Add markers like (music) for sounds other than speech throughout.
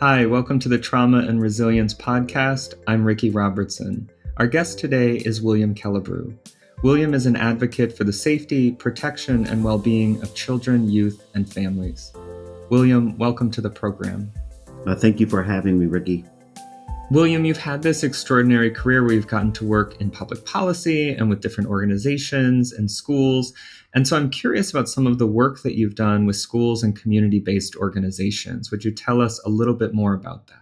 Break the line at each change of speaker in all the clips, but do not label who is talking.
Hi, welcome to the Trauma and Resilience Podcast. I'm Ricky Robertson. Our guest today is William Kellibrew. William is an advocate for the safety, protection, and well being of children, youth, and families. William, welcome to the program.
Uh, thank you for having me, Ricky.
William, you've had this extraordinary career where you've gotten to work in public policy and with different organizations and schools. And so I'm curious about some of the work that you've done with schools and community based organizations. Would you tell us a little bit more about that?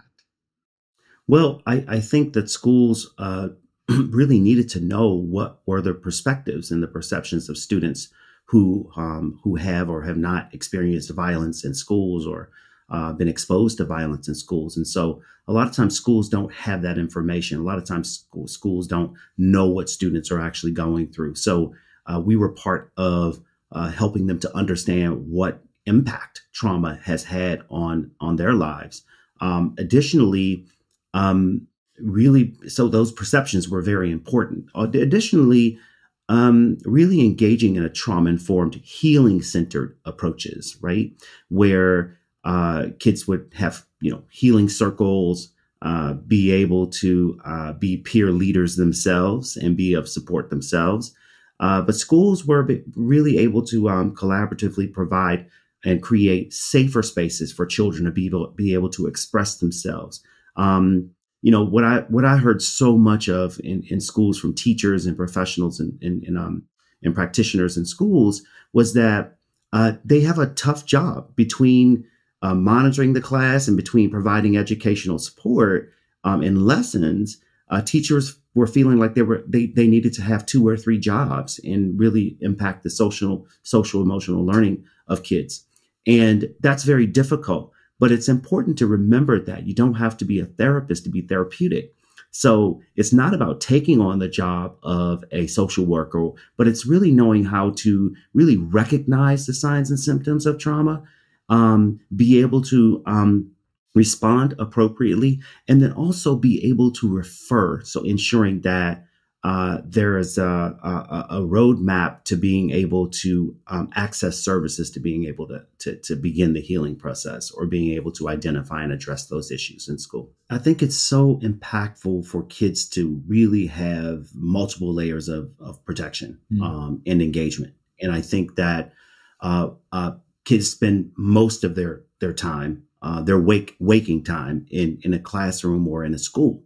Well, I, I think that schools uh, (clears throat) really needed to know what were the perspectives and the perceptions of students who um, who have or have not experienced violence in schools or uh, been exposed to violence in schools. And so a lot of times schools don't have that information. A lot of times school, schools don't know what students are actually going through. So uh, we were part of uh, helping them to understand what impact trauma has had on on their lives. Um, additionally, um, really, so those perceptions were very important. Additionally, um, really engaging in a trauma informed, healing centered approaches, right? Where uh, kids would have you know healing circles, uh, be able to uh, be peer leaders themselves and be of support themselves. Uh, but schools were really able to um, collaboratively provide and create safer spaces for children to be able, be able to express themselves. Um, you know what I what I heard so much of in, in schools from teachers and professionals and and, and, um, and practitioners in schools was that uh, they have a tough job between uh, monitoring the class and between providing educational support um, and lessons, uh, teachers were feeling like they were they, they needed to have two or three jobs and really impact the social social emotional learning of kids. And that's very difficult but it's important to remember that you don't have to be a therapist to be therapeutic. So it's not about taking on the job of a social worker but it's really knowing how to really recognize the signs and symptoms of trauma um, be able to um, respond appropriately, and then also be able to refer. So ensuring that uh, there is a, a, a, roadmap to being able to um, access services, to being able to, to, to begin the healing process, or being able to identify and address those issues in school. I think it's so impactful for kids to really have multiple layers of, of protection mm. um, and engagement. And I think that uh, uh, kids spend most of their their time, uh, their wake waking time in in a classroom or in a school.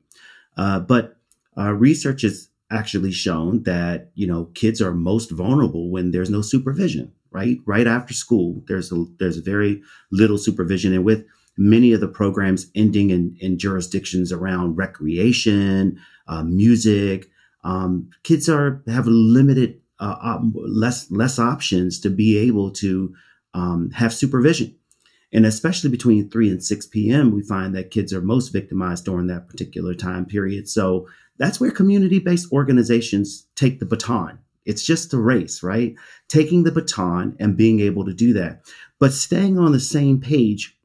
Uh, but uh, research has actually shown that you know kids are most vulnerable when there's no supervision. Right, right after school, there's a there's very little supervision, and with many of the programs ending in, in jurisdictions around recreation, uh, music, um, kids are have limited uh, less less options to be able to um, have supervision. And especially between 3 and 6 p.m., we find that kids are most victimized during that particular time period. So that's where community based organizations take the baton. It's just a race, right? Taking the baton and being able to do that, but staying on the same page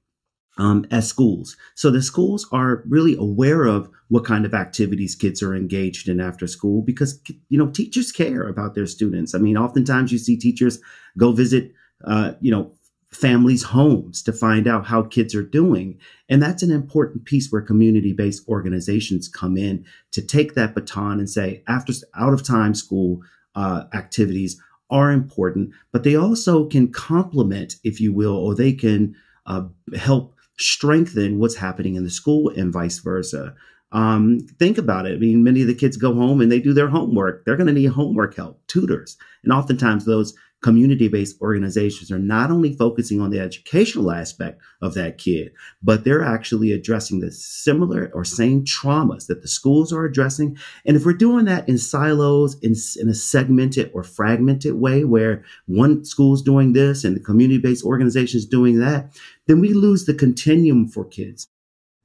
um, as schools. So the schools are really aware of what kind of activities kids are engaged in after school because, you know, teachers care about their students. I mean, oftentimes you see teachers go visit uh, you know, families' homes to find out how kids are doing. And that's an important piece where community based organizations come in to take that baton and say, after out of time school uh, activities are important, but they also can complement, if you will, or they can uh, help strengthen what's happening in the school and vice versa. Um, think about it. I mean, many of the kids go home and they do their homework. They're going to need homework help, tutors. And oftentimes those community based organizations are not only focusing on the educational aspect of that kid, but they're actually addressing the similar or same traumas that the schools are addressing. And if we're doing that in silos, in, in a segmented or fragmented way, where one school's doing this and the community based organization is doing that, then we lose the continuum for kids.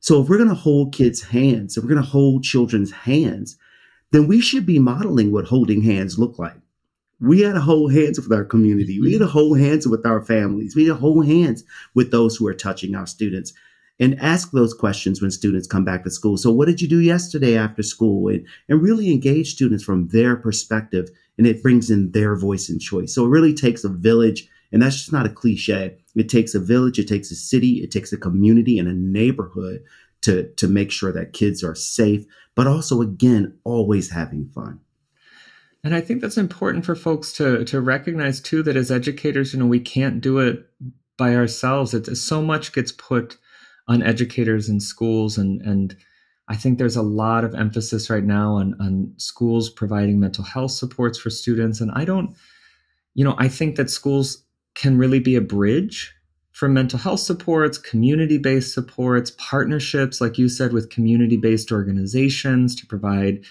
So if we're going to hold kids' hands, if we're going to hold children's hands, then we should be modeling what holding hands look like we had to hold hands with our community. We had to hold hands with our families. We had to hold hands with those who are touching our students and ask those questions when students come back to school. So what did you do yesterday after school? And, and really engage students from their perspective and it brings in their voice and choice. So it really takes a village and that's just not a cliche. it takes a village, it takes a city, it takes a community and a neighborhood to to make sure that kids are safe, but also again always having fun.
And I think that's important for folks to to recognize too that as educators, you know, we can't do it by ourselves. It's so much gets put on educators in schools and and I think there's a lot of emphasis right now on on schools providing mental health supports for students. And I don't, you know, I think that schools can really be a bridge for mental health supports, community based supports, partnerships, like you said, with community based organizations to provide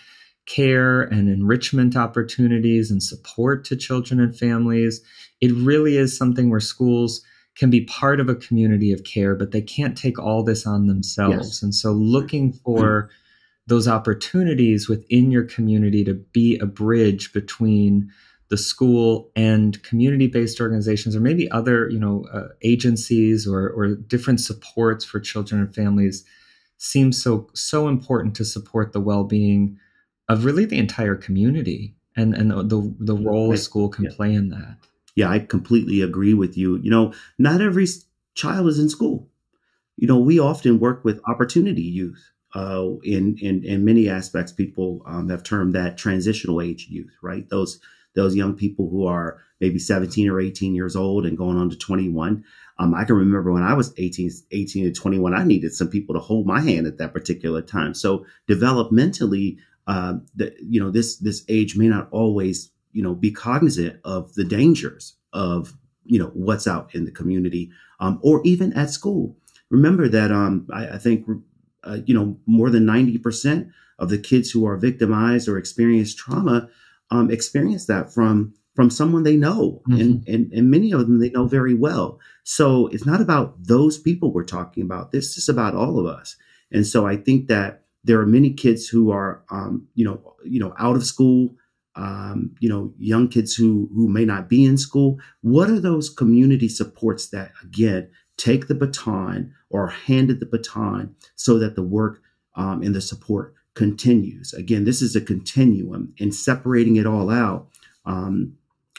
care and enrichment opportunities and support to children and families. It really is something where schools can be part of a community of care, but they can't take all this on themselves. Yes. And so looking for those opportunities within your community to be a bridge between the school and community-based organizations or maybe other you know uh, agencies or, or different supports for children and families seems so so important to support the well-being of really the entire community and and the the role a school can yeah. play in that
yeah i completely agree with you you know not every child is in school you know we often work with opportunity youth uh, in, in in many aspects people um, have termed that transitional age youth right those those young people who are maybe 17 or 18 years old and going on to 21. Um, I can remember when I was 18, 18 to 21, I needed some people to hold my hand at that particular time. So developmentally, uh, the, you know, this this age may not always, you know, be cognizant of the dangers of, you know, what's out in the community um, or even at school. Remember that um, I, I think, uh, you know, more than 90% of the kids who are victimized or experience trauma um, experience that from from someone they know mm-hmm. and, and and many of them they know very well so it's not about those people we're talking about this is about all of us and so i think that there are many kids who are um, you know you know out of school um, you know young kids who who may not be in school what are those community supports that again take the baton or handed the baton so that the work um, and the support continues. Again, this is a continuum, and separating it all out um,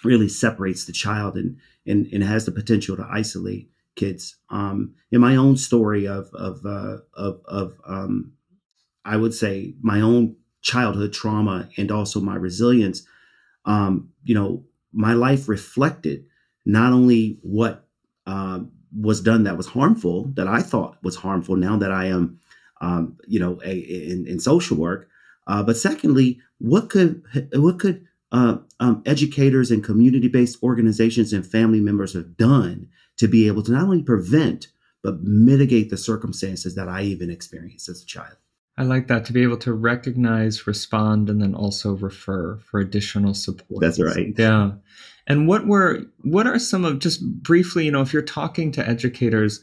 really separates the child and, and and has the potential to isolate kids. Um, in my own story of of uh, of, of um, I would say my own childhood trauma and also my resilience. Um, you know, my life reflected not only what uh, was done that was harmful, that I thought was harmful. Now that I am um, you know, a, in, in social work. Uh, but secondly, what could what could uh, um, educators and community-based organizations and family members have done to be able to not only prevent but mitigate the circumstances that I even experienced as a child?
I like that to be able to recognize, respond, and then also refer for additional support.
That's right.
Yeah. And what were what are some of just briefly, you know, if you're talking to educators,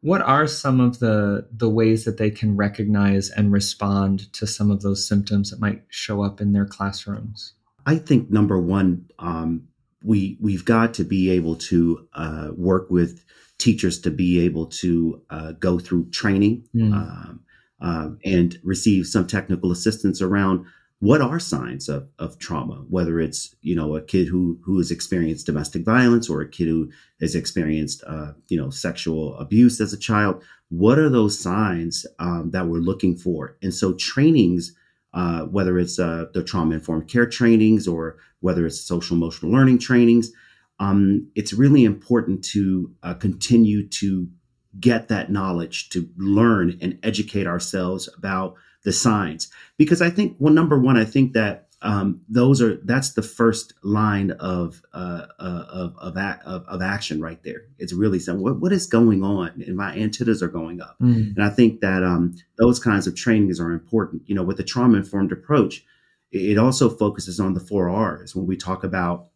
what are some of the the ways that they can recognize and respond to some of those symptoms that might show up in their classrooms?
I think number one, um, we we've got to be able to uh, work with teachers to be able to uh, go through training mm. um, uh, and receive some technical assistance around what are signs of, of trauma whether it's you know a kid who who has experienced domestic violence or a kid who has experienced uh, you know sexual abuse as a child. What are those signs um, that we're looking for? And so trainings uh, whether it's uh, the trauma informed care trainings or whether it's social emotional learning trainings um, it's really important to uh, continue to get that knowledge to learn and educate ourselves about the signs because I think well number one I think that um, those are that's the first line of uh, uh, of of, of, of action right there. It's really saying what what is going on, and my antennas are going up. Mm. And I think that um, those kinds of trainings are important. You know, with the trauma informed approach, it also focuses on the four R's when we talk about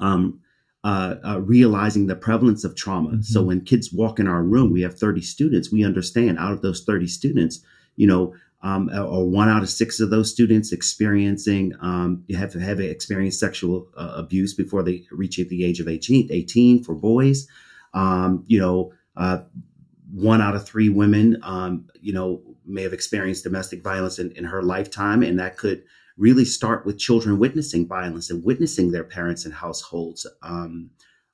um, uh, uh, realizing the prevalence of trauma. Mm-hmm. So when kids walk in our room, we have 30 students. We understand out of those 30 students, you know, um, or one out of six of those students experiencing um, you have to have experienced sexual uh, abuse before they reach the age of 18, 18 for boys. Um, you know, uh, one out of three women, um, you know, may have experienced domestic violence in, in her lifetime, and that could really start with children witnessing violence and witnessing their parents and households. Um,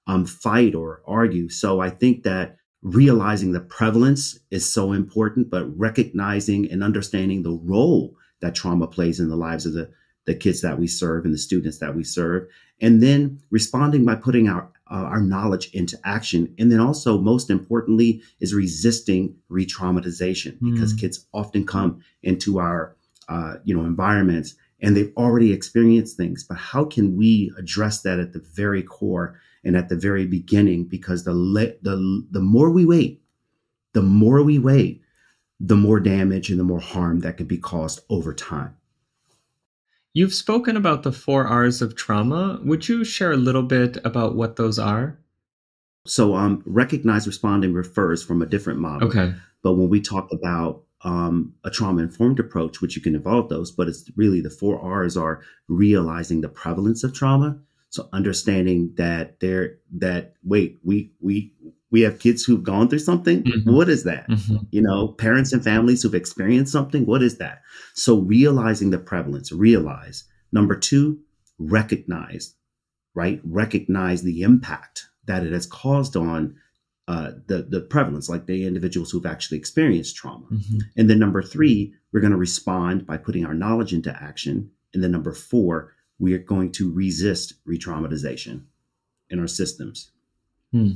um, fight or argue. So I think that realizing the prevalence is so important, but recognizing and understanding the role that trauma plays in the lives of the, the kids that we serve and the students that we serve. And then responding by putting our uh, our knowledge into action. And then also, most importantly, is resisting re-traumatization mm. because kids often come into our uh, you know environments and they've already experienced things. But how can we address that at the very core and at the very beginning? Because the le- the the more we wait, the more we wait, the more damage and the more harm that could be caused over time.
You've spoken about the four R's of trauma. Would you share a little bit about what those are?
So, um, recognize, respond, and refers from a different model.
Okay.
But when we talk about um, a trauma informed approach, which you can evolve those, but it's really the four R's are realizing the prevalence of trauma. So understanding that there, that wait, we, we, we have kids who've gone through something. Mm-hmm. What is that? Mm-hmm. You know, parents and families who've experienced something. What is that? So realizing the prevalence, realize. Number two, recognize, right? Recognize the impact that it has caused on uh, the the prevalence, like the individuals who've actually experienced trauma. Mm-hmm. And then number three, we're going to respond by putting our knowledge into action. And then number four, we are going to resist re-traumatization in our systems, hmm.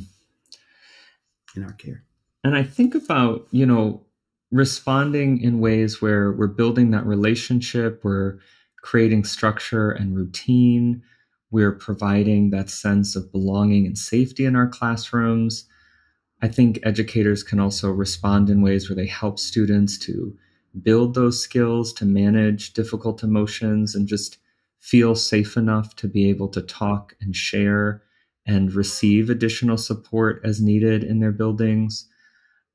in our care.
And I think about you know responding in ways where we're building that relationship, we're creating structure and routine, we're providing that sense of belonging and safety in our classrooms I think educators can also respond in ways where they help students to build those skills to manage difficult emotions and just feel safe enough to be able to talk and share and receive additional support as needed in their buildings.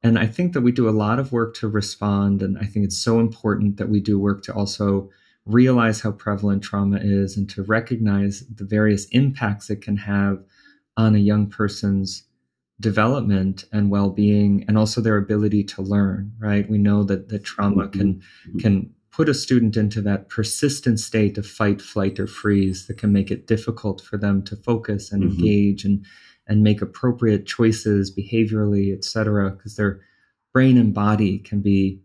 And I think that we do a lot of work to respond. And I think it's so important that we do work to also realize how prevalent trauma is and to recognize the various impacts it can have on a young person's development and well-being and also their ability to learn right we know that the trauma mm-hmm. can mm-hmm. can put a student into that persistent state of fight flight or freeze that can make it difficult for them to focus and mm-hmm. engage and and make appropriate choices behaviorally etc because their brain and body can be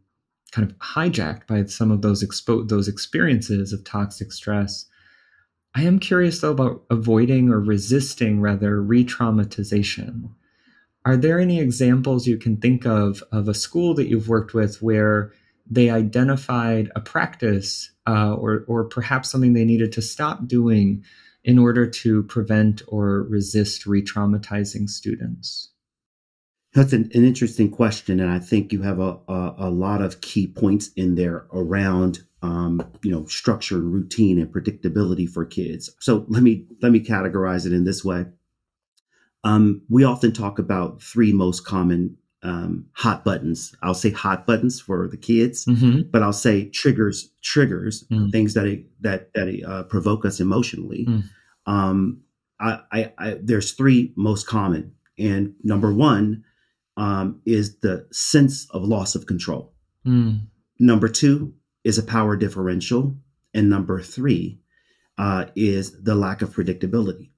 kind of hijacked by some of those expo- those experiences of toxic stress i am curious though about avoiding or resisting rather re-traumatization are there any examples you can think of of a school that you've worked with where they identified a practice uh, or, or perhaps something they needed to stop doing in order to prevent or resist re traumatizing students?
That's an, an, interesting question, and I think you have a, a, a lot of key points in there around um, you know structure and routine and predictability for kids. So let me let me categorize it in this way. Um, we often talk about three most common um, hot buttons. I'll say hot buttons for the kids, mm-hmm. but I'll say triggers, triggers, mm. things that that that uh, provoke us emotionally. Mm. Um, I, I, I, there's three most common, and number one um, is the sense of loss of control. Mm. Number two is a power differential, and number three uh, is the lack of predictability.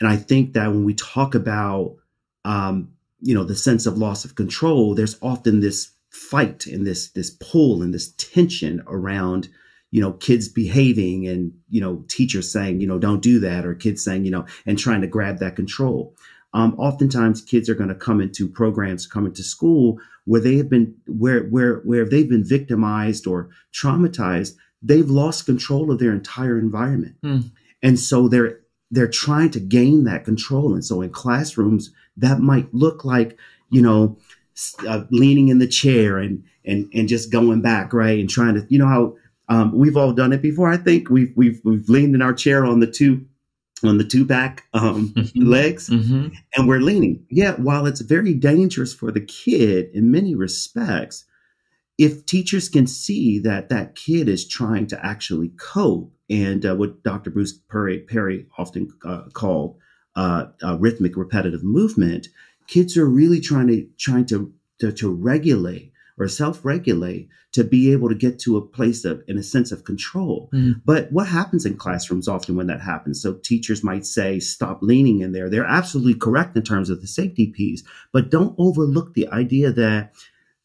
And I think that when we talk about, um, you know, the sense of loss of control, there's often this fight and this this pull and this tension around, you know, kids behaving and you know teachers saying, you know, don't do that, or kids saying, you know, and trying to grab that control. Um, oftentimes, kids are going to come into programs, come into school where they have been where where where they've been victimized or traumatized. They've lost control of their entire environment, mm. and so they're they're trying to gain that control. And so in classrooms, that might look like, you know, uh, leaning in the chair and, and, and just going back, right. And trying to, you know, how, um, we've all done it before. I think we've, we've, we've leaned in our chair on the two, on the two back, um, (laughs) mm-hmm. legs mm-hmm. and we're leaning. Yeah. While it's very dangerous for the kid in many respects, if teachers can see that that kid is trying to actually cope and uh, what Dr. Bruce Perry, Perry often uh, called uh, rhythmic repetitive movement, kids are really trying to trying to, to, to regulate or self-regulate to be able to get to a place of in a sense of control mm. but what happens in classrooms often when that happens so teachers might say stop leaning in there they're absolutely correct in terms of the safety piece but don't overlook the idea that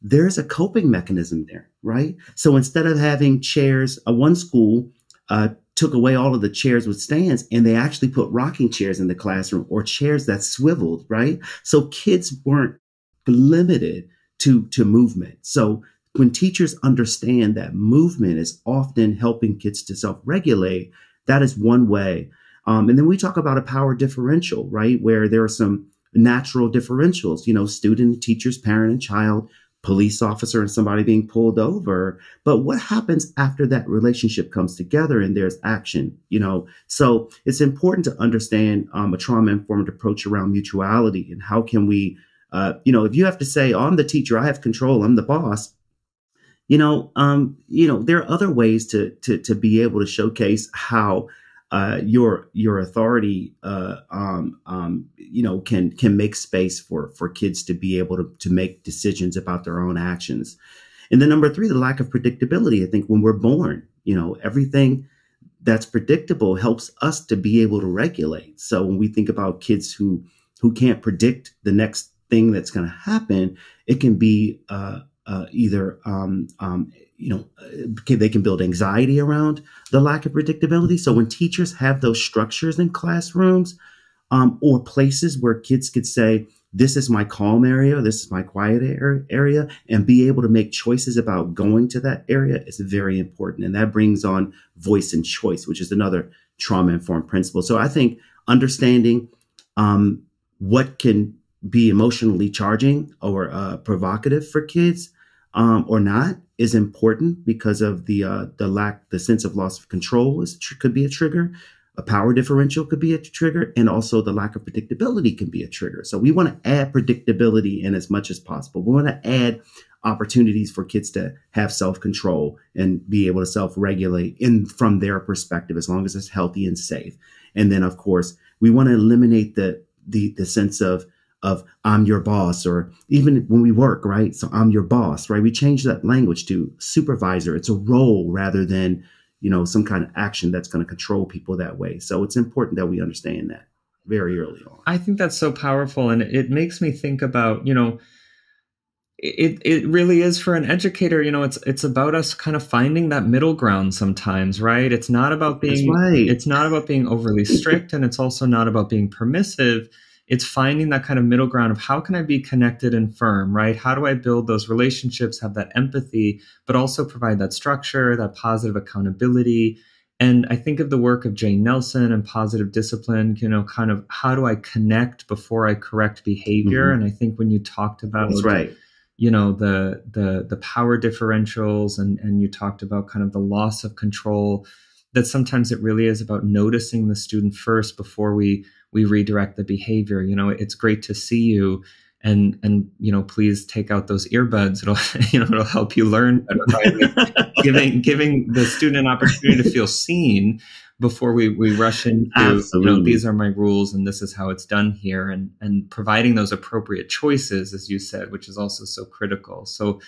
there's a coping mechanism there right so instead of having chairs a uh, one school uh, took away all of the chairs with stands and they actually put rocking chairs in the classroom or chairs that swiveled, right? So kids weren't limited to, to movement. So when teachers understand that movement is often helping kids to self regulate, that is one way. Um, and then we talk about a power differential, right? Where there are some natural differentials, you know, student, teachers, parent, and child police officer and somebody being pulled over. But what happens after that relationship comes together and there's action? You know, so it's important to understand um, a trauma informed approach around mutuality and how can we, uh, you know, if you have to say, oh, I'm the teacher, I have control, I'm the boss. You know, um, you know, there are other ways to to to be able to showcase how uh, your your authority, uh, um, um, you know, can can make space for for kids to be able to to make decisions about their own actions. And then number three, the lack of predictability. I think when we're born, you know, everything that's predictable helps us to be able to regulate. So when we think about kids who who can't predict the next thing that's going to happen, it can be uh, uh, either um, um, you know uh, they can build anxiety around the lack of predictability. So when teachers have those structures in classrooms um, or places where kids could say this is my calm area this is my quiet area and be able to make choices about going to that area is very important. And that brings on voice and choice which is another trauma informed principle. So i think understanding um, what can be emotionally charging or uh, provocative for kids um, or not is important because of the uh, the lack, the sense of loss of control is could be a trigger. A power differential could be a trigger, and also the lack of predictability can be a trigger. So we want to add predictability in as much as possible. We want to add opportunities for kids to have self control and be able to self regulate in from their perspective, as long as it's healthy and safe. And then, of course, we want to eliminate the the the sense of of I'm your boss, or even when we work, right? So I'm your boss, right? We change that language to supervisor. It's a role rather than, you know, some kind of action that's going to control people that way. So it's important that we understand that very early on.
I think that's so powerful. And it makes me think about, you know, it it really is for an educator you know it's it's about us kind of finding that middle ground sometimes right it's not about being right. it's not about being overly strict and it's also not about being permissive it's finding that kind of middle ground of how can I be connected and firm, right? How do I build those relationships, have that empathy, but also provide that structure, that positive accountability. And I think of the work of Jane Nelsen and positive discipline, you know, kind of how do I connect before I correct behavior? Mm-hmm. And I think when you talked about
That's right
you know the the the power differentials and and you talked about kind of the loss of control that sometimes it really is about noticing the student first before we we redirect the behavior. You know it's great to see you and and you know please take out those earbuds. It'll (laughs) you know it'll help you learn (laughs) giving giving the student an opportunity to feel seen before we we rush into Absolutely. you know these are my rules and this is how it's done here. And and providing those appropriate choices as you said which is also so critical. So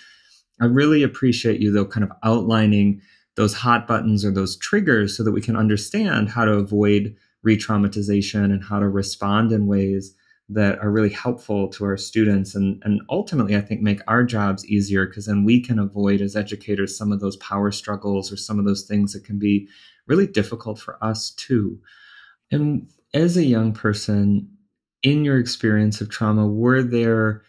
i really appreciate you though kind of outlining those hot buttons or those triggers so that we can understand how to avoid re-traumatization and how to respond in ways that are really helpful to our students and, and ultimately i think make our jobs easier because then we can avoid as educators some of those power struggles or some of those things that can be really difficult for us too. And as a young person in your experience of trauma were there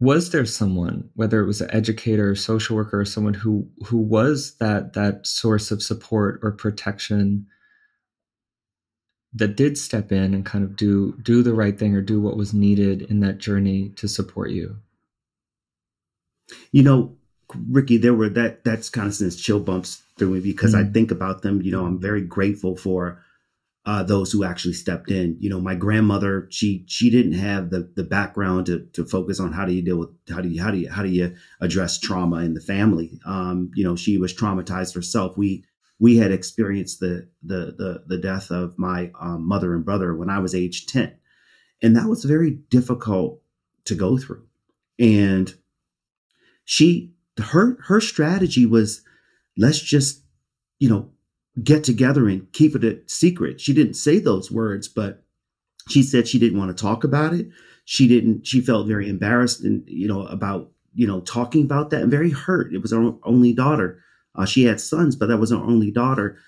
was there someone whether it was an educator or social worker or someone who who was that that source of support or protection that did step in and kind of do do the right thing or do what was needed in that journey to support you?
You know ricky there were that that's kind of sends chill bumps through me because mm-hmm. i think about them you know i'm very grateful for uh, those who actually stepped in. You know my grandmother she she didn't have the the background to, to focus on how do you deal with how do you how do you how do you address trauma in the family. Um you know she was traumatized herself. We we had experienced the the the, the death of my um, mother and brother when I was age ten, and that was very difficult to go through. And she her her strategy was let's just you know get together and keep it a secret. She didn't say those words but she said she didn't want to talk about it. She didn't she felt very embarrassed and you know about you know talking about that and very hurt. It was her only daughter uh, she had sons but that was her only daughter.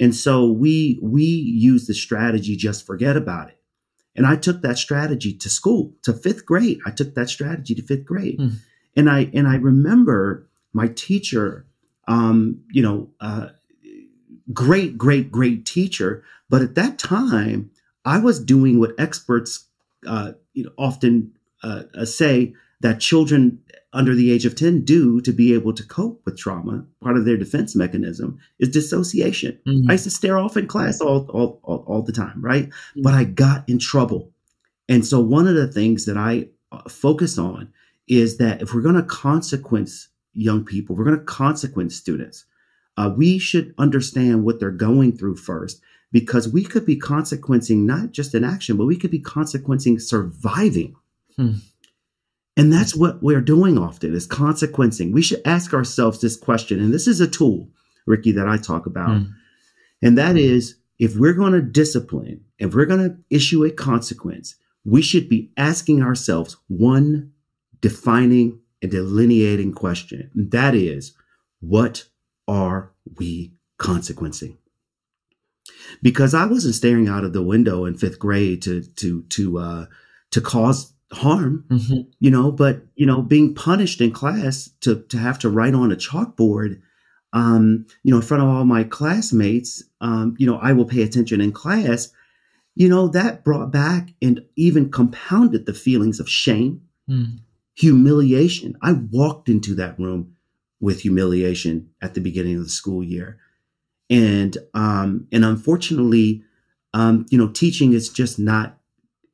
And so we we used the strategy just forget about it. And i took that strategy to school to fifth grade. I took that strategy to fifth grade. Mm. and i and i remember my teacher um you know uh great great great teacher. But at that time i was doing what experts uh, you know, often uh, uh, say that children under the age of 10 do to be able to cope with trauma. Part of their defense mechanism is dissociation. Mm-hmm. I used to stare off in class all, all, all, all the time, right? Mm-hmm. But I got in trouble. And so one of the things that I uh, focus on is that if we're going to consequence young people, we're going to consequence students, uh, we should understand what they're going through first because we could be consequencing not just an action, but we could be consequencing surviving. Hmm. And that's what we're doing often is consequencing. We should ask ourselves this question. And this is a tool, Ricky, that I talk about. Hmm. And that is if we're going to discipline, if we're going to issue a consequence, we should be asking ourselves one defining and delineating question. And that is, what are we consequencing? because I wasn't staring out of the window in fifth grade to to to uh, to cause harm, mm-hmm. you know. But you know, being punished in class to to have to write on a chalkboard, um, you know, in front of all my classmates, um, you know, I will pay attention in class. You know, that brought back and even compounded the feelings of shame, mm. humiliation. I walked into that room with humiliation at the beginning of the school year and um, and unfortunately, um, you know, teaching is just not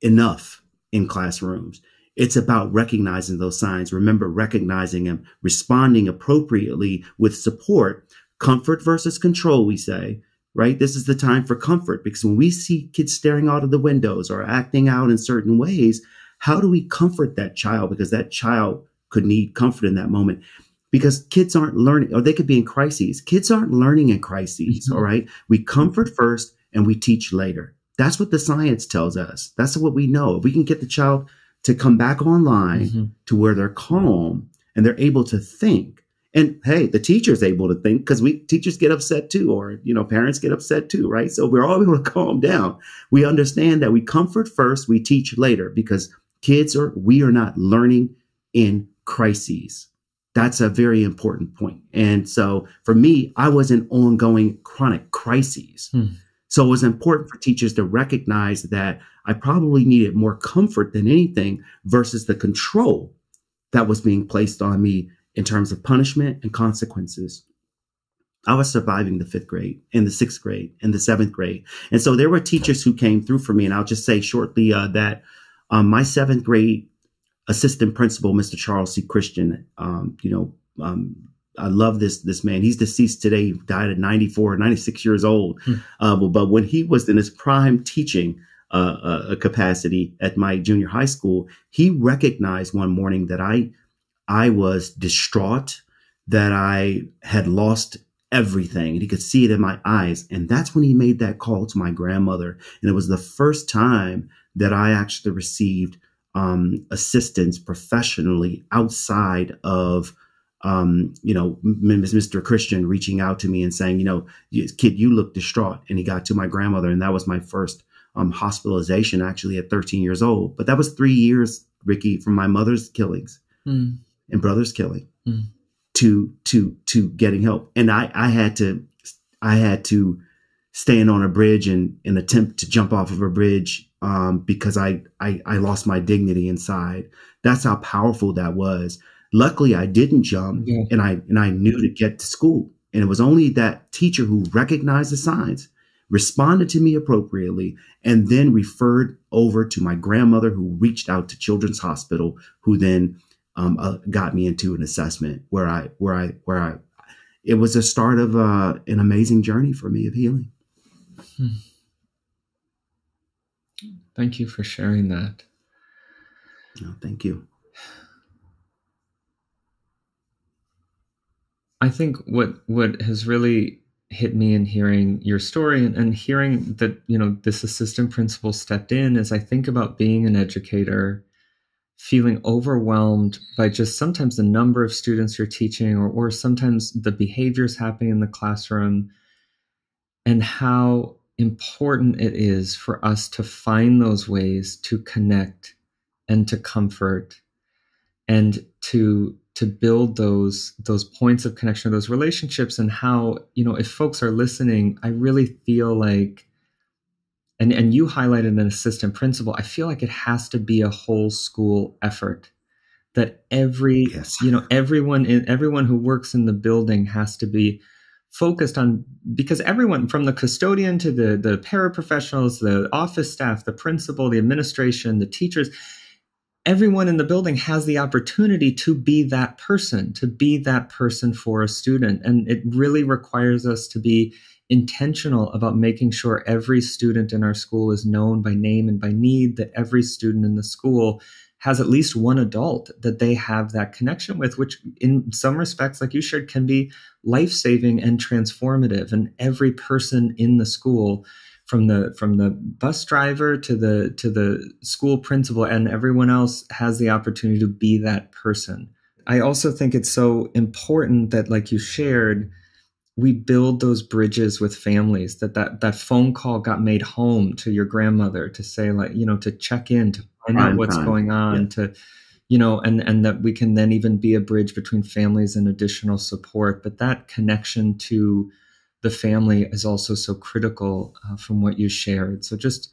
enough in classrooms. It's about recognizing those signs. Remember, recognizing them, responding appropriately with support, comfort versus control. We say, right? This is the time for comfort because when we see kids staring out of the windows or acting out in certain ways, how do we comfort that child? Because that child could need comfort in that moment because kids aren't learning or they could be in crises. Kids aren't learning in crises, mm-hmm. all right? We comfort first and we teach later. That's what the science tells us. That's what we know. If we can get the child to come back online mm-hmm. to where they're calm and they're able to think. And hey, the teacher's able to think because we teachers get upset too, or you know, parents get upset too, right? So we're all (laughs) able to calm down. We understand that we comfort first, we teach later because kids are we are not learning in crises. That's a very important point. And so for me, I was in ongoing chronic crises. Hmm. So it was important for teachers to recognize that I probably needed more comfort than anything versus the control that was being placed on me in terms of punishment and consequences. I was surviving the fifth grade and the sixth grade and the seventh grade. And so there were teachers who came through for me. And I'll just say shortly uh, that um, my seventh grade assistant principal, Mr. Charles C. Christian. Um, you know, um, I love this this man. He's deceased today. He died at 94, 96 years old. Hmm. Uh, but when he was in his prime teaching uh, uh, capacity at my junior high school, he recognized one morning that I I was distraught, that I had lost everything, and he could see it in my eyes. And that's when he made that call to my grandmother. And it was the first time that I actually received um, assistance professionally outside of um, you know, Mr. Christian reaching out to me and saying, you know, kid, you look distraught. And he got to my grandmother, and that was my first um, hospitalization actually at 13 years old. But that was three years, Ricky, from my mother's killings mm. and brother's killing mm. to to to getting help. And I I had to I had to stand on a bridge and, and attempt to jump off of a bridge um, because I, I I lost my dignity inside. That's how powerful that was. Luckily, I didn't jump, yeah. and I and I knew to get to school. And it was only that teacher who recognized the signs, responded to me appropriately, and then referred over to my grandmother, who reached out to Children's Hospital, who then um, uh, got me into an assessment where I where I where I. It was a start of uh, an amazing journey for me of healing. Hmm.
Thank you for sharing that.
No, thank you.
I think what what has really hit me in hearing your story and, and hearing that you know this assistant principal stepped in as I think about being an educator feeling overwhelmed by just sometimes the number of students you're teaching or, or sometimes the behaviors happening in the classroom and how important it is for us to find those ways to connect and to comfort and to to build those those points of connection those relationships and how you know if folks are listening i really feel like and and you highlighted an assistant principal i feel like it has to be a whole school effort that every yes. you know everyone in everyone who works in the building has to be focused on because everyone from the custodian to the the paraprofessionals the office staff the principal the administration the teachers everyone in the building has the opportunity to be that person to be that person for a student and it really requires us to be intentional about making sure every student in our school is known by name and by need, that every student in the school has at least one adult that they have that connection with, which in some respects, like you shared, can be life saving and transformative. And every person in the school, from the from the bus driver to the to the school principal and everyone else has the opportunity to be that person. I also think it's so important that like you shared we build those bridges with families that that that phone call got made home to your grandmother to say like you know to check in to find out what's time. going on yeah. to you know and and that we can then even be a bridge between families and additional support but that connection to the family is also so critical uh, from what you shared. So just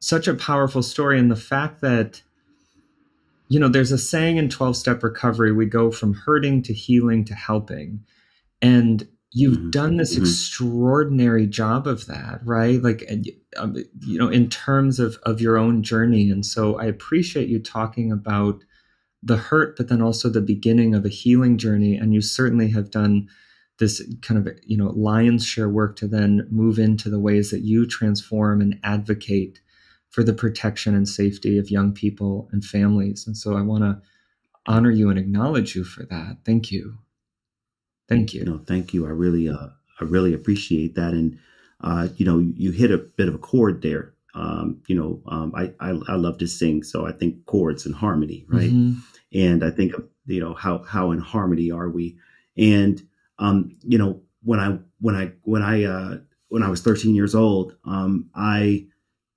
such a powerful story and the fact that you know there's a saying in 12 step recovery we go from hurting to healing to helping. And you've mm-hmm. done this mm-hmm. extraordinary job of that right? Like um, you know in terms of of your own journey. And so i appreciate you talking about the hurt but then also the beginning of a healing journey. And you certainly have done this kind of you know lion's share work to then move into the ways that you transform and advocate for the protection and safety of young people and families and so i want to honor you and acknowledge you for that thank you Thank you.
No, thank you. I really, uh, I really appreciate that. And, uh, you know, you hit a bit of a chord there. Um, you know, um, I, I, I love to sing, so I think chords and harmony, right? Mm-hmm. And I think of, you know, how, how in harmony are we? And, um, you know, when I, when I, when I, uh, when I was 13 years old, um, I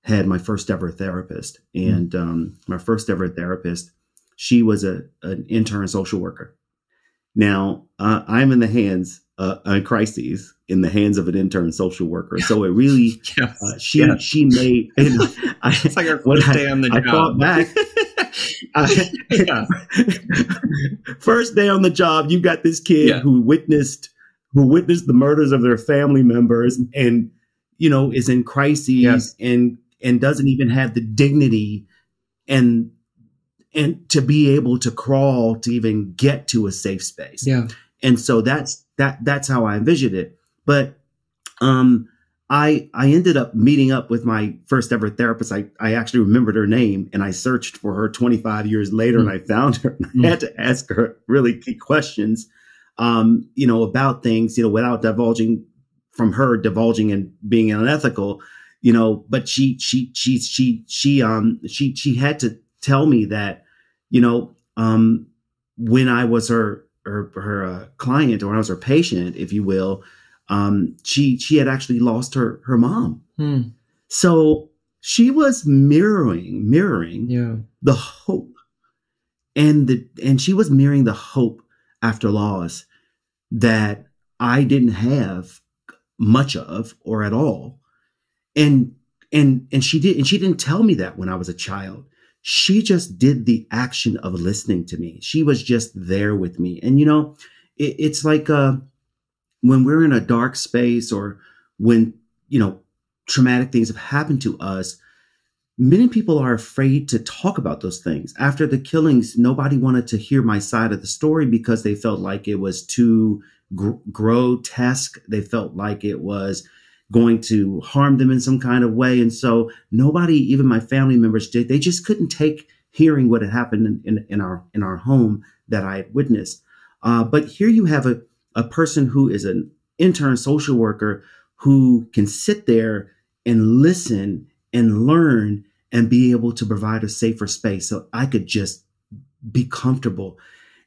had my first ever therapist and, mm-hmm. um, my first ever therapist, she was a, an intern social worker now, uh, I'm in the hands uh, on crises in the hands of an intern social worker. So it really, (laughs) yes, uh, she yes. she made.
I, (laughs) it's like our (laughs) first day on the I, job. I thought back. (laughs)
I, first day on the job, you got this kid yeah. who witnessed who witnessed the murders of their family members, and you know is in crises yes. and and doesn't even have the dignity and and to be able to crawl to even get to a safe space.
Yeah.
And so that's that that's how I envisioned it. But um I I ended up meeting up with my first ever therapist. I, I actually remembered her name and I searched for her 25 years later mm. and I found her. And. (laughs) I had to ask her really key questions um, you know, about things, you know, without divulging from her divulging and being unethical, you know, but she she she she she um she she had to tell me that, you know, um, when I was her her, her uh, client or when I was her patient, if you will, um, she she had actually lost her her mom. Hmm. So she was mirroring mirroring
yeah.
the hope and the and she was mirroring the hope after loss that I didn't have much of or at all. And and and she did and she didn't tell me that when I was a child she just did the action of listening to me. She was just there with me. And, you know, it, it's like uh, when we're in a dark space or when, you know, traumatic things have happened to us, many people are afraid to talk about those things. After the killings, nobody wanted to hear my side of the story because they felt like it was too gr- grotesque. They felt like it was going to harm them in some kind of way. And so nobody, even my family members did, they just couldn't take hearing what had happened in, in, in our in our home that I had witnessed. Uh, but here you have a, a person who is an intern social worker who can sit there and listen and learn and be able to provide a safer space so I could just be comfortable.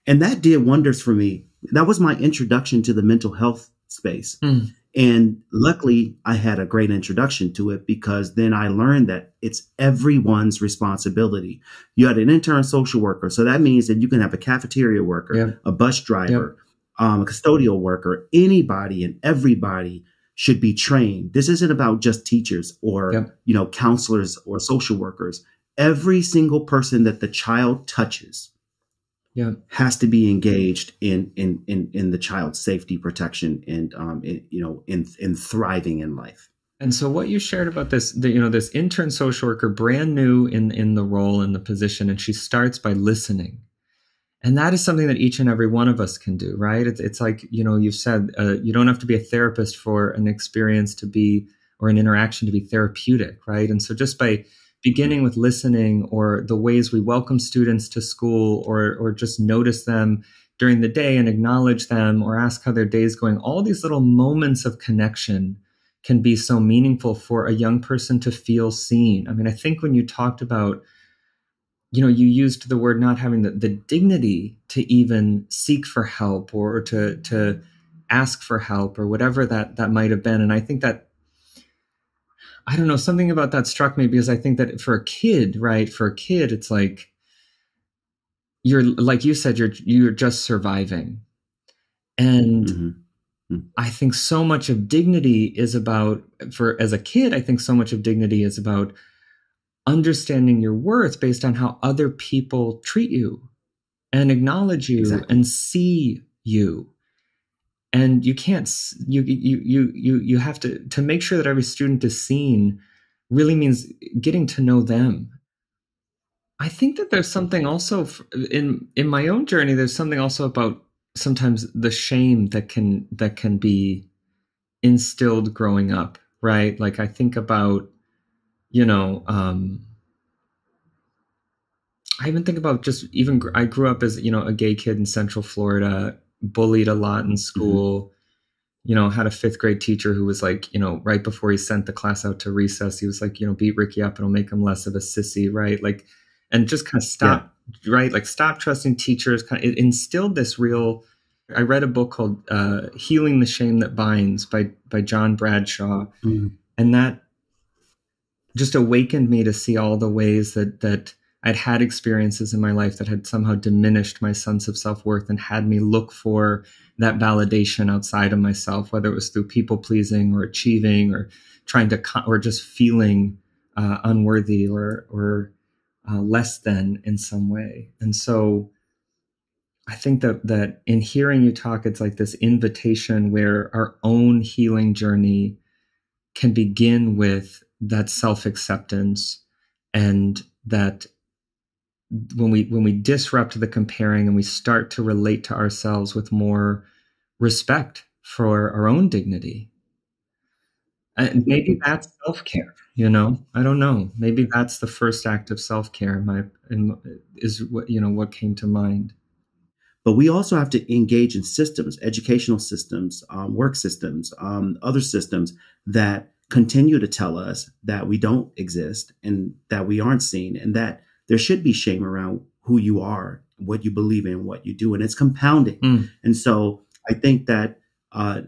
And that did wonders for me. That was my introduction to the mental health space. Mm. And luckily, I had a great introduction to it because then I learned that it's everyone's responsibility. You had an intern social worker. So that means that you can have a cafeteria worker, yep. a bus driver. Um, a custodial worker, anybody and everybody should be trained. This isn't about just teachers or, yep. you know, counselors or social workers. Every single person that the child touches yeah. has to be engaged in in in in the child's safety protection and um in, you know in in thriving in life
and so what you shared about this the, you know this intern social worker brand new in in the role in the position and she starts by listening and that is something that each and every one of us can do right? It's, it's like you know you've said uh, you don't have to be a therapist for an experience to be or an interaction to be therapeutic right? And so just by beginning with listening or the ways we welcome students to school or or just notice them during the day and acknowledge them or ask how their day is going all these little moments of connection can be so meaningful for a young person to feel seen. I mean i think when you talked about you know you used the word not having the, the dignity to even seek for help or, or to to ask for help or whatever that that might have been and i think that I don't know, something about that struck me because I think that for a kid, right, for a kid, it's like you're like you said, you're you're just surviving. And mm-hmm. Mm-hmm. I think so much of dignity is about for as a kid, I think so much of dignity is about understanding your worth based on how other people treat you and acknowledge you exactly. and see you. And you can't you you you you you have to to make sure that every student is seen really means getting to know them. I think that there's something also in in my own journey there's something also about sometimes the shame that can that can be instilled growing up right? Like i think about you know um i even think about just even i grew up as you know a gay kid in central florida bullied a lot in mm-hmm. school. Mm-hmm. You know, had a fifth grade teacher who was like, you know, right before he sent the class out to recess, he was like, you know, beat Ricky up, it'll make him less of a sissy, right? Like, and just kind of stop, yeah. right? Like, stop trusting teachers. Kind of, it instilled this real. I read a book called uh, "Healing the Shame That Binds" by by John Bradshaw, mm-hmm. and that just awakened me to see all the ways that that I'd had experiences in my life that had somehow diminished my sense of self worth and had me look for that validation outside of myself, whether it was through people pleasing or achieving or trying to, or just feeling uh, unworthy or, or uh, less than in some way. And so I think that, that in hearing you talk, it's like this invitation where our own healing journey can begin with that self acceptance and that when we when we disrupt the comparing and we start to relate to ourselves with more respect for our own dignity and maybe that's self-care you know? I don't know. Maybe that's the first act of self-care my in, is what you know what came to mind.
But we also have to engage in systems educational systems um, work systems um, other systems that continue to tell us that we don't exist and that we aren't seen and that there should be shame around who you are, what you believe in, what you do, and it's compounding. Mm. And so I think that uh,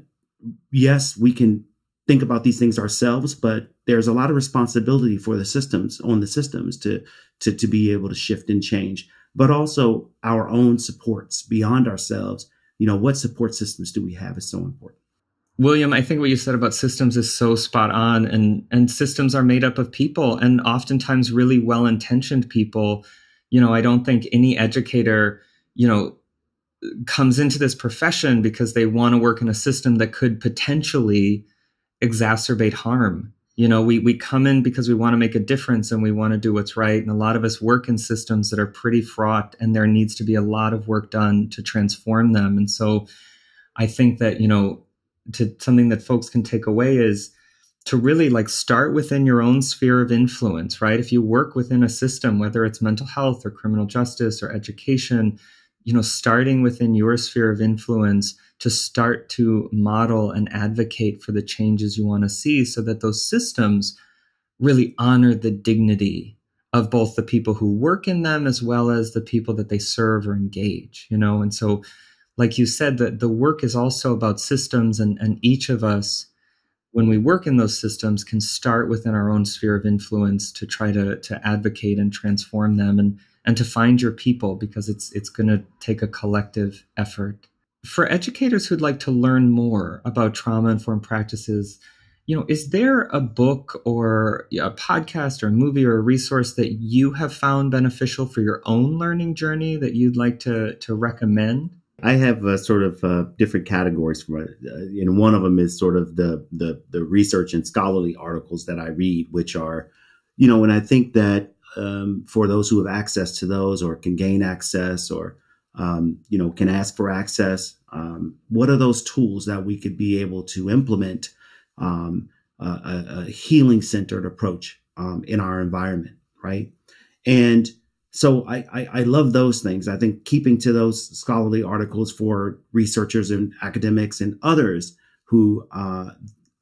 yes, we can think about these things ourselves, but there's a lot of responsibility for the systems on the systems to to to be able to shift and change, but also our own supports beyond ourselves. You know, what support systems do we have is so important.
William, I think what you said about systems is so spot on and and systems are made up of people and oftentimes really well-intentioned people. You know, I don't think any educator, you know, comes into this profession because they want to work in a system that could potentially exacerbate harm. You know, we we come in because we want to make a difference and we want to do what's right. And a lot of us work in systems that are pretty fraught and there needs to be a lot of work done to transform them. And so I think that, you know, to something that folks can take away is to really like start within your own sphere of influence right if you work within a system whether it's mental health or criminal justice or education you know, starting within your sphere of influence to start to model and advocate for the changes you want to see so that those systems really honor the dignity of both the people who work in them as well as the people that they serve or engage, you know? And so, like you said, that the work is also about systems and, and each of us when we work in those systems can start within our own sphere of influence to try to to advocate and transform them and and to find your people because it's it's going to take a collective effort. For educators who'd like to learn more about trauma informed practices you know is there a book or a podcast or a movie or a resource that you have found beneficial for your own learning journey that you'd like to to recommend
I have uh, sort of uh, different categories for uh, and one of them is sort of the, the the research and scholarly articles that I read, which are, you know, and I think that um, for those who have access to those or can gain access or um, you know can ask for access, um, what are those tools that we could be able to implement um, a, a healing centered approach um, in our environment, right? And so I, I, I love those things. I think keeping to those scholarly articles for researchers and academics and others who uh,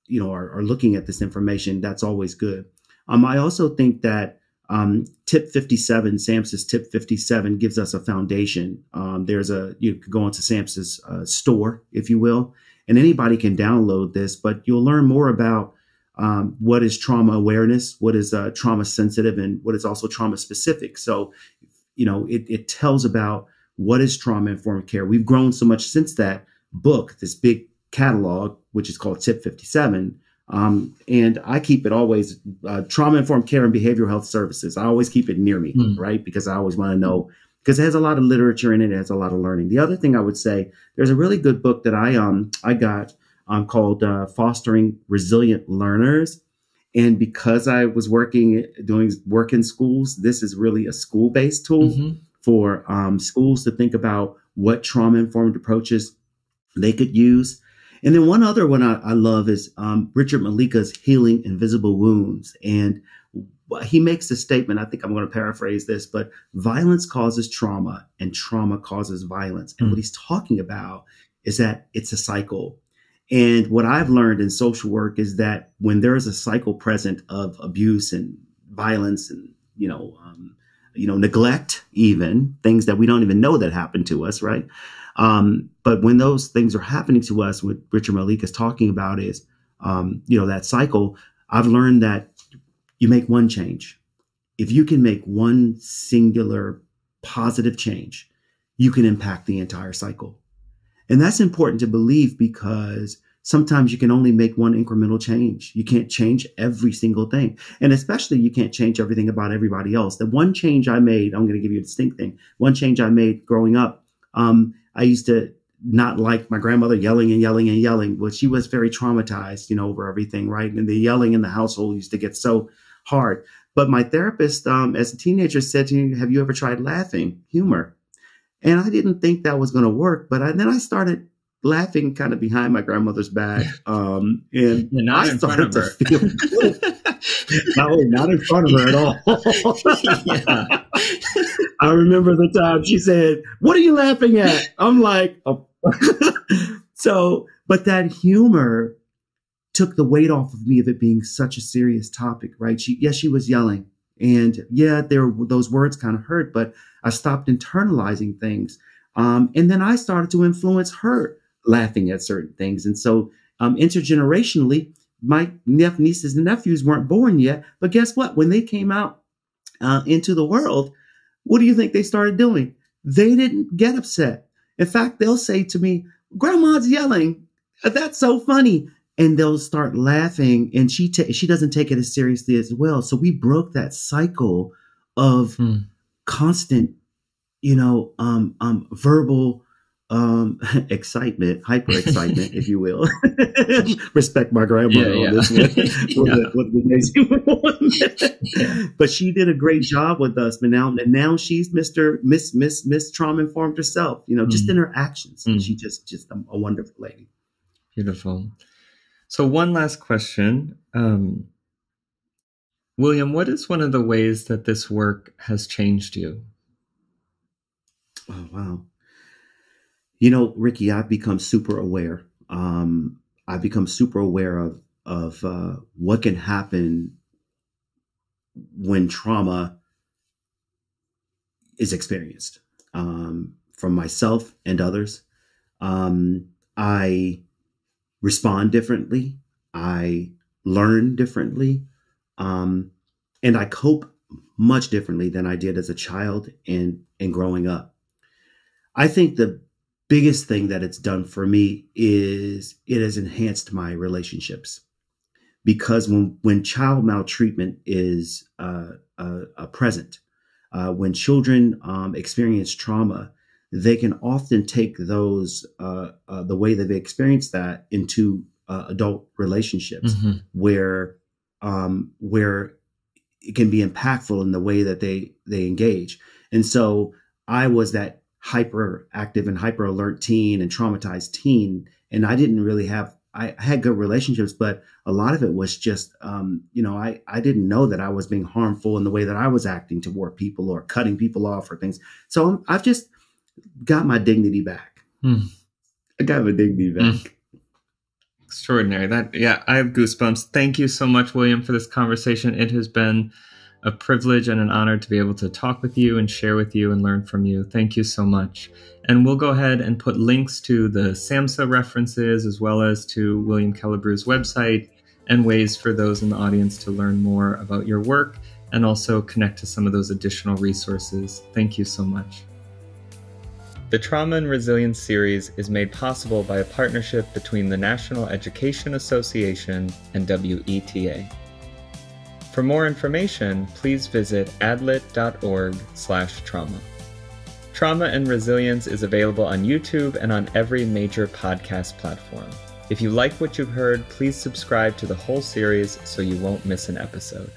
you know are, are, looking at this information that's always good. Um, I also think that um, Tip 57, SAMHSA's Tip 57 gives us a foundation. Um, there's a you could go into SAMHSA's uh, store, if you will, and anybody can download this. But you'll learn more about um, what is trauma awareness, what is uh, trauma sensitive, and what is also trauma specific. So, you know, it, it tells about what is trauma informed care. We've grown so much since that book, this big catalog, which is called Tip 57. Um, and I keep it always uh, trauma informed care and behavioral health services. I always keep it near me, mm. right? Because I always want to know because it has a lot of literature in it, it has a lot of learning. The other thing I would say, there's a really good book that I um I got um, called uh, Fostering Resilient Learners. And because I was working, doing work in schools, this is really a school based tool mm-hmm. for um, schools to think about what trauma informed approaches they could use. And then one other one I, I love is um, Richard Mollica's Healing Invisible Wounds. And he makes a statement, I think I'm going to paraphrase this, but violence causes trauma and trauma causes violence. And mm. what he's talking about is that it's a cycle. And what I've learned in social work is that when there is a cycle present of abuse and violence and, you know, um, you know, neglect, even things that we don't even know that happen to us, right? Um, but when those things are happening to us, what Richard Malek is talking about is, um, you know, that cycle. I've learned that you make one change. If you can make one singular positive change, you can impact the entire cycle. And that's important to believe because sometimes you can only make one incremental change. You can't change every single thing. And especially you can't change everything about everybody else. The one change I made, I'm going to give you a distinct thing. One change I made growing up, um, I used to not like my grandmother yelling and yelling and yelling. Well, she was very traumatized, you know, over everything, right? And the yelling in the household used to get so hard. But my therapist, um, as a teenager, said to me, "Have you ever tried laughing, humor?" And I didn't think that was going to work, but I, then I started laughing kind of behind my grandmother's back. Um, and
I started to feel (laughs) good.
not, not in front of her at all. yeah. I remember the time she said, What are you laughing at? I'm like, oh. (laughs) so, but that humor took the weight off of me of it being such a serious topic, right? She, yes, she was yelling. And yeah, there those words kind of hurt, but I stopped internalizing things. Um, and then I started to influence her laughing at certain things. And so um, intergenerationally, my nieces and nephews weren't born yet. But guess what? When they came out uh, into the world, what do you think they started doing? They didn't get upset. In fact, they'll say to me, Grandma's yelling. That's so funny. And they'll start laughing, and she ta- she doesn't take it as seriously as well. So we broke that cycle of hmm. constant, you know, um, um, verbal um (laughs) excitement hyper excitement if you will (laughs) respect my grandmother yeah, yeah. on this one (laughs) yeah. but she did a great job with us but now and now she's mr miss miss miss trauma informed herself you know just mm. in her actions mm. she just just a, a, wonderful lady
beautiful so one last question um william what is one of the ways that this work has changed you
oh wow You know, Ricky, I've become super aware. Um, I've become super aware of of uh, what can happen when trauma is experienced um, from myself and others. Um, I respond differently. I learn differently. Um, and I cope much differently than I did as a child and, and growing up. I think the biggest thing that it's done for me is it has enhanced my relationships because when when child maltreatment is uh, uh, uh, present, uh, when children um, experience trauma, they can often take those uh, uh, the way that they experience that into adult relationships mm-hmm. where um, where it can be impactful in the way that they they engage. And so I was that hyperactive and hyper alert teen and traumatized teen, and I didn't really have I had good relationships, but a lot of it was just, um, you know, I, I didn't know that I was being harmful in the way that I was acting toward people or cutting people off or things. So I've just got my dignity back. Hmm. I got my dignity back. Hmm.
Extraordinary. That, yeah, I have goosebumps. Thank you so much, William, for this conversation. It has been a privilege and an honor to be able to talk with you and share with you and learn from you. Thank you so much. And we'll go ahead and put links to the SAMHSA references as well as to William Kellibrew's website and ways for those in the audience to learn more about your work and also connect to some of those additional resources. Thank you so much. The Trauma and Resilience series is made possible by a partnership between the National Education Association and WETA. For more information, please visit adlit.org/trauma. Trauma and Resilience is available on YouTube and on every major podcast platform. If you like what you've heard, please subscribe to the whole series so you won't miss an episode.